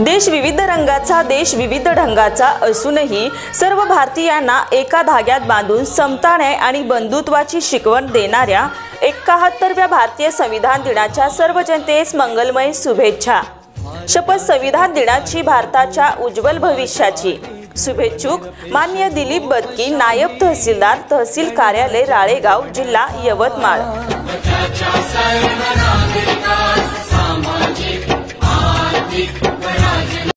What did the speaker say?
देश विविध रंगाचा देश विविध ढंगाचा असूनही सर्व भारतीयांना एका धाग्यात बांधून समता न्याय आणि बंधुत्वाची शिकवण देणाऱ्या एकाहत्तरव्या भारतीय संविधान दिनाच्या सर्व जनतेस मंगलमय शुभेच्छा. शपथ संविधान दिनाची भारताच्या उज्ज्वल भविष्याची. शुभेच्छुक मान्य दिलीप बदकी नायब तहसीलदार तहसील कार्यालय राळेगाव जिल्हा यवतमाळ.